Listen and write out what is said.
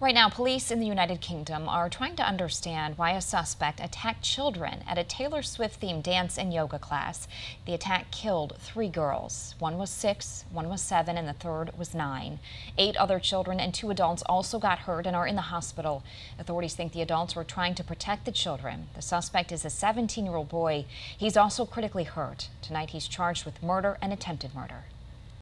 Right now, police in the United Kingdom are trying to understand why a suspect attacked children at a Taylor Swift themed dance and yoga class. The attack killed three girls. One was six, one was seven, and the third was nine. Eight other children and two adults also got hurt and are in the hospital. Authorities think the adults were trying to protect the children. The suspect is a 17 year old boy. He's also critically hurt. Tonight, he's charged with murder and attempted murder.